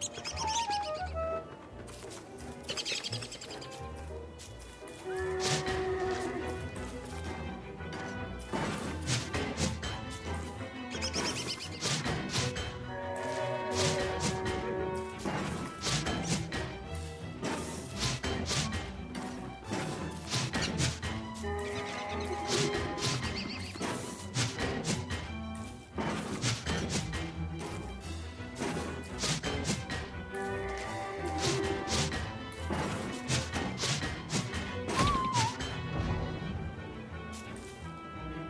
you